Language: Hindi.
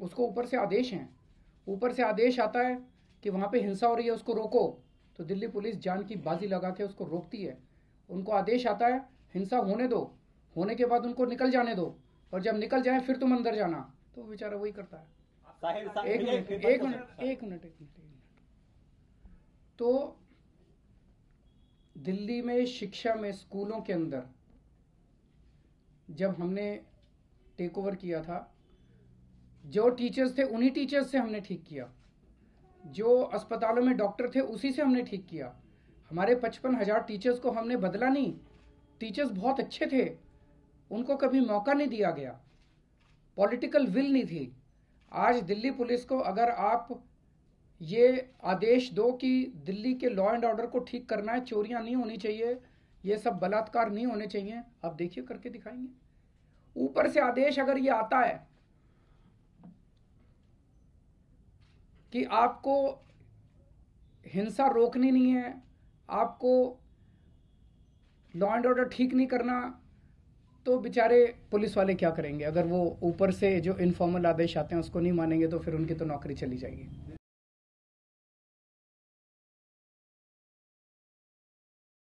उसको ऊपर से आदेश हैं। ऊपर से आदेश आता है कि वहाँ पे हिंसा हो रही है उसको रोको। तो दिल्ली पुलिस जान की बाजी लगा के उसको रोकती है। उनको आदेश आता है हिंसा होने दो। होने के बाद उनको निकल जाने दो। और जब निकल जाए फिर तुम अंदर जाना। तो बेचारा वही करता है। एक मिनट। एक मिनट। एक मिनट एक मिनट तो दिल्ली में शिक्षा में स्कूलों के अंदर जब हमने टेक ओवर किया था जो टीचर्स थे, उन्हीं टीचर्स से हमने ठीक किया। जो अस्पतालों में डॉक्टर थे, उसी से हमने ठीक किया। हमारे पचपन हज़ार टीचर्स को हमने बदला नहीं। टीचर्स बहुत अच्छे थे। उनको कभी मौका नहीं दिया गया। पॉलिटिकल विल नहीं थी। आज दिल्ली पुलिस को अगर आप ये आदेश दो कि दिल्ली के लॉ एंड ऑर्डर को ठीक करना है, चोरियाँ नहीं होनी चाहिए, ये सब बलात्कार नहीं होने चाहिए, आप देखिए करके दिखाएँगे। ऊपर से आदेश अगर ये आता है कि आपको हिंसा रोकनी नहीं है, आपको लॉ एंड ऑर्डर ठीक नहीं करना तो बेचारे पुलिस वाले क्या करेंगे? अगर वो ऊपर से जो इनफॉर्मल आदेश आते हैं, उसको नहीं मानेंगे तो फिर उनकी तो नौकरी चली जाएगी।